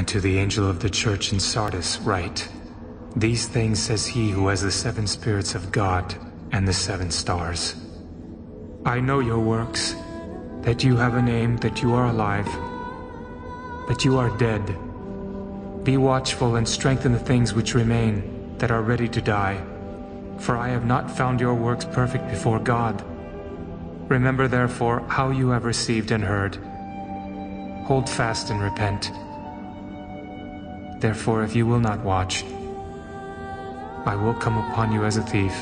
And to the angel of the church in Sardis write, These things says he who has the seven spirits of God and the seven stars. I know your works, that you have a name, that you are alive, but you are dead. Be watchful and strengthen the things which remain, that are ready to die. For I have not found your works perfect before God. Remember therefore how you have received and heard. Hold fast and repent. Therefore, if you will not watch, I will come upon you as a thief,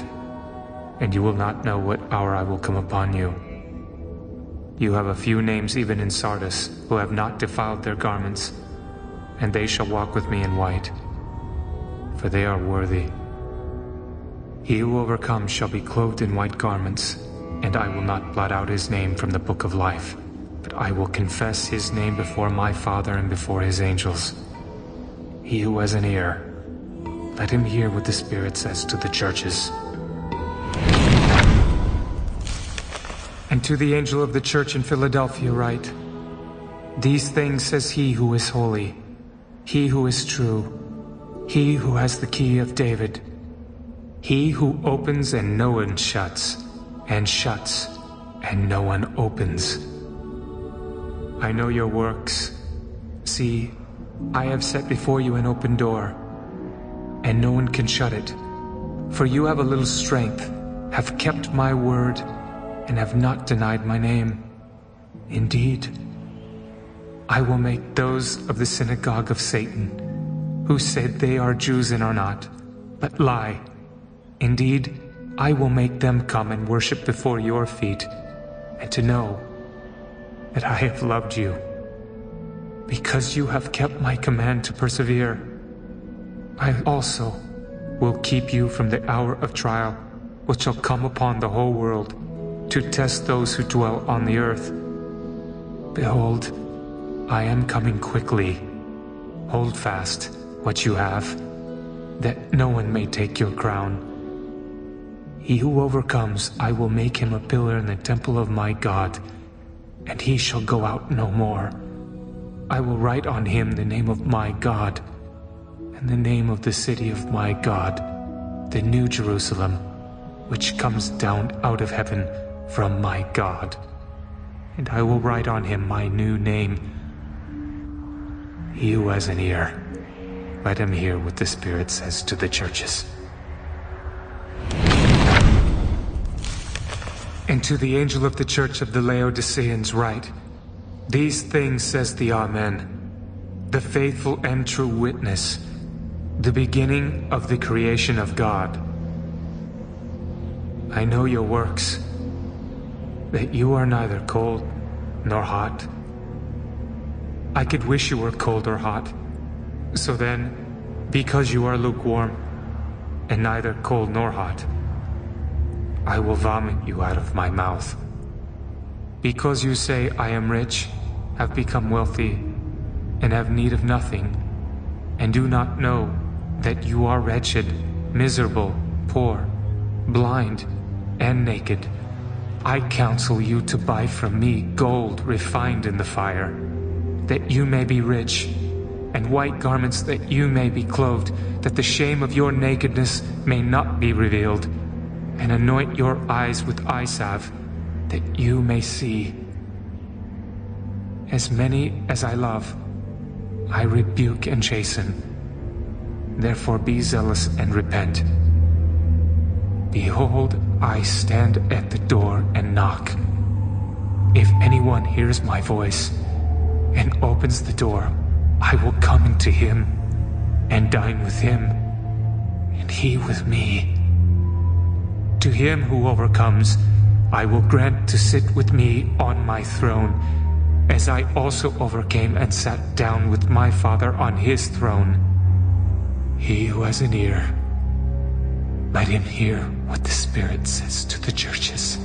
and you will not know what hour I will come upon you. You have a few names even in Sardis, who have not defiled their garments, and they shall walk with me in white, for they are worthy. He who overcomes shall be clothed in white garments, and I will not blot out his name from the book of life, but I will confess his name before my Father and before his angels. He who has an ear, let him hear what the Spirit says to the churches. And to the angel of the church in Philadelphia write, These things says he who is holy, he who is true, he who has the key of David, he who opens and no one shuts, and shuts and no one opens. I know your works. See, I have set before you an open door, and no one can shut it. For you have a little strength, have kept my word, and have not denied my name. Indeed, I will make those of the synagogue of Satan, who said they are Jews and are not, but lie. Indeed, I will make them come and worship before your feet, and to know that I have loved you. Because you have kept my command to persevere, I also will keep you from the hour of trial which shall come upon the whole world to test those who dwell on the earth. Behold, I am coming quickly. Hold fast what you have, that no one may take your crown. He who overcomes, I will make him a pillar in the temple of my God, and he shall go out no more. I will write on him the name of my God, and the name of the city of my God, the New Jerusalem, which comes down out of heaven from my God. And I will write on him my new name. He who has an ear, let him hear what the Spirit says to the churches. And to the angel of the church of the Laodiceans write, These things says the Amen, the faithful and true witness, the beginning of the creation of God. I know your works, that you are neither cold nor hot. I could wish you were cold or hot. So then, because you are lukewarm, and neither cold nor hot, I will vomit you out of my mouth. Because you say, I am rich, have become wealthy, and have need of nothing, and do not know that you are wretched, miserable, poor, blind, and naked, I counsel you to buy from me gold refined in the fire, that you may be rich, and white garments that you may be clothed, that the shame of your nakedness may not be revealed and anoint your eyes with eye salve, that you may see. As many as I love, I rebuke and chasten. Therefore be zealous and repent. Behold, I stand at the door and knock. If anyone hears my voice and opens the door, I will come into him and dine with him, and he with me. To him who overcomes, I will grant to sit with me on my throne, as I also overcame and sat down with my Father on his throne. He who has an ear, let him hear what the Spirit says to the churches.